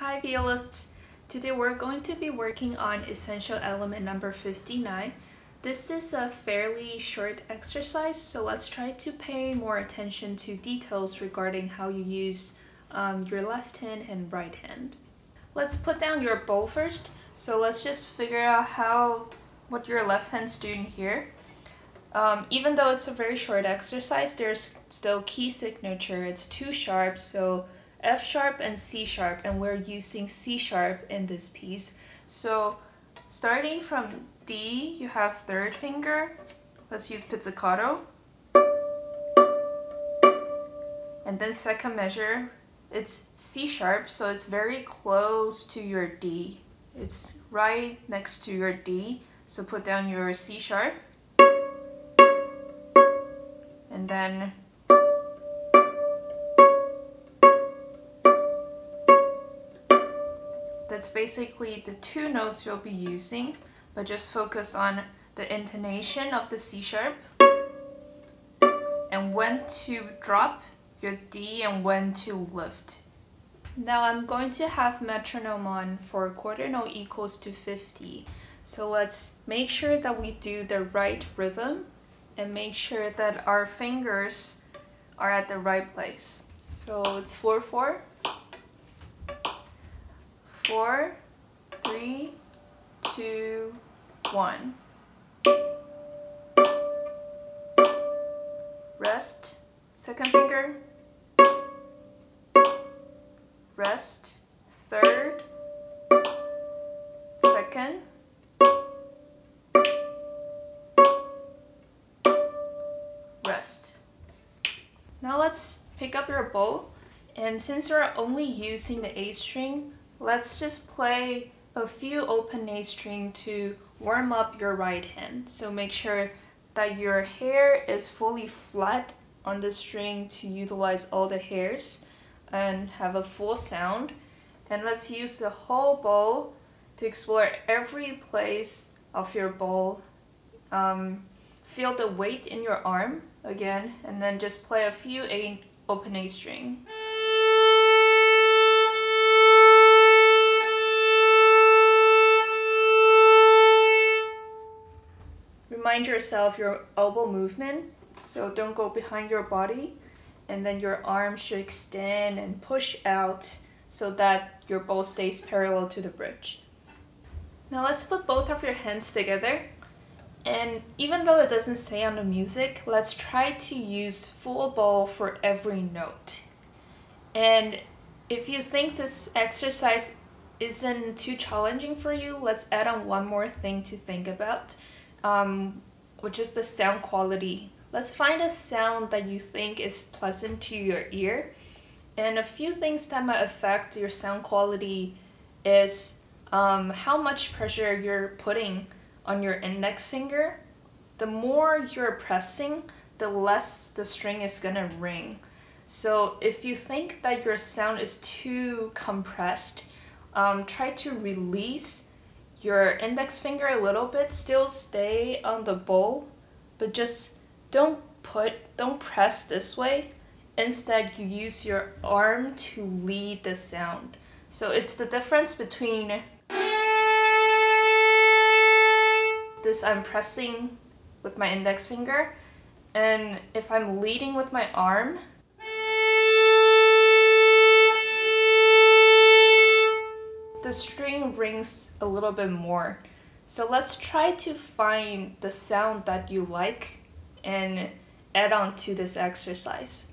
Hi violists! Today we're going to be working on essential element number 59. This is a fairly short exercise, so let's try to pay more attention to details regarding how you use um, your left hand and right hand. Let's put down your bow first. So let's just figure out how what your left hand's doing here. Um, even though it's a very short exercise, there's still key signature. It's two sharp, so F sharp and C sharp, and we're using C sharp in this piece. So starting from D, you have third finger. Let's use pizzicato. And then second measure, it's C sharp, so it's very close to your D. It's right next to your D, so put down your C sharp. And then That's basically the two notes you'll be using, but just focus on the intonation of the C sharp and when to drop your D and when to lift. Now I'm going to have metronome on for quarter note equals to 50. So let's make sure that we do the right rhythm and make sure that our fingers are at the right place. So it's 4-4 four, three, two, one. Rest, second finger. Rest, third, second. Rest. Now let's pick up your bow and since we're only using the A string, Let's just play a few open A string to warm up your right hand. So make sure that your hair is fully flat on the string to utilize all the hairs and have a full sound. And let's use the whole bow to explore every place of your bow. Um, feel the weight in your arm again, and then just play a few A open A string. Remind yourself your elbow movement, so don't go behind your body, and then your arm should extend and push out so that your bow stays parallel to the bridge. Now let's put both of your hands together. And even though it doesn't say on the music, let's try to use full bow for every note. And if you think this exercise isn't too challenging for you, let's add on one more thing to think about um, which is the sound quality. Let's find a sound that you think is pleasant to your ear. And a few things that might affect your sound quality is um, how much pressure you're putting on your index finger. The more you're pressing, the less the string is gonna ring. So if you think that your sound is too compressed, um, try to release your index finger a little bit, still stay on the bowl, but just don't put, don't press this way. Instead, you use your arm to lead the sound. So it's the difference between this I'm pressing with my index finger and if I'm leading with my arm, the string rings a little bit more. So let's try to find the sound that you like and add on to this exercise.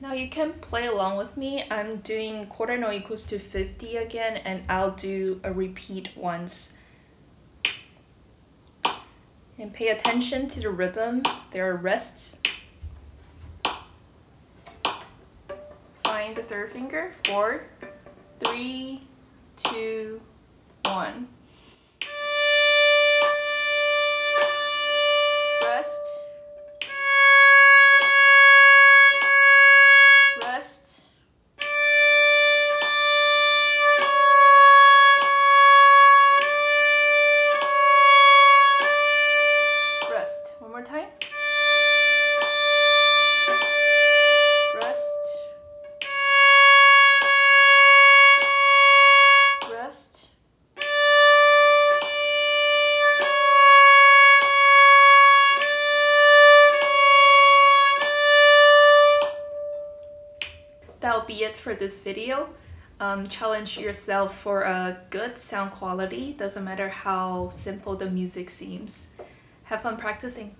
Now you can play along with me. I'm doing quarter note equals to 50 again and I'll do a repeat once. And pay attention to the rhythm. There are rests. Find the third finger. Four, three, two, one. It for this video. Um, challenge yourself for a good sound quality, doesn't matter how simple the music seems. Have fun practicing.